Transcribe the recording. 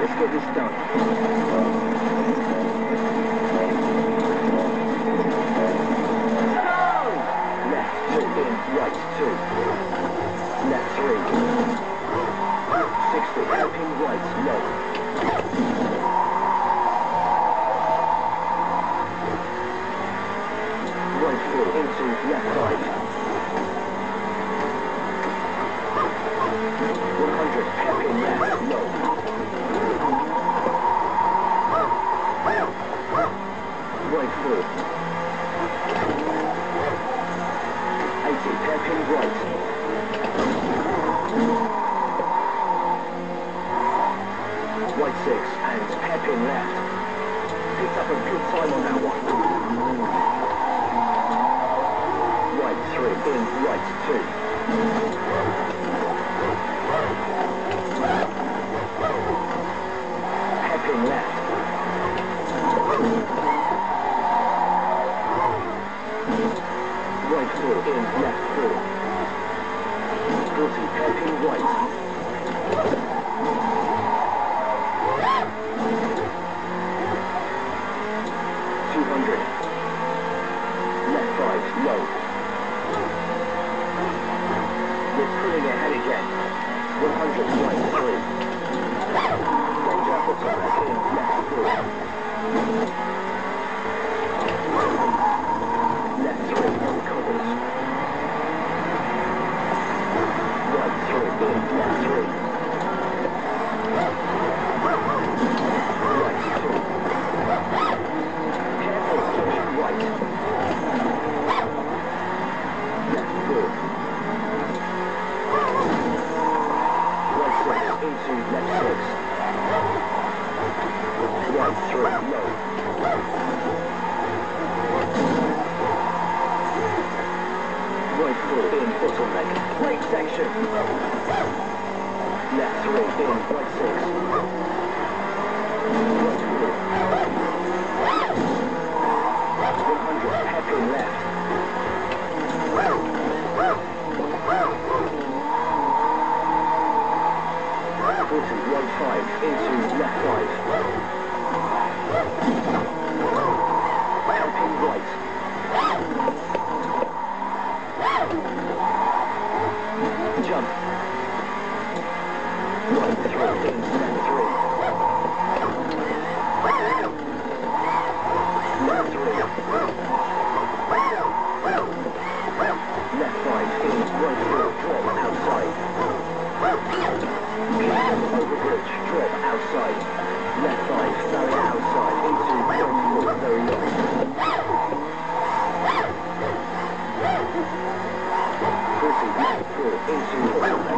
Estou distante. Right four. 80, hairpin right. Right six and hairpin left. Picked up a good time on that one. Right three, in, right two. 100. Left 5, low. We're pulling ahead again. 100, right 3. Danger for Pelican, left 4. Right four, in, bottleneck. Brake section. Left three, in, right six. Right four. 100, hairpin left. Jump. Right three, left three. Left three. Left outside. Left four,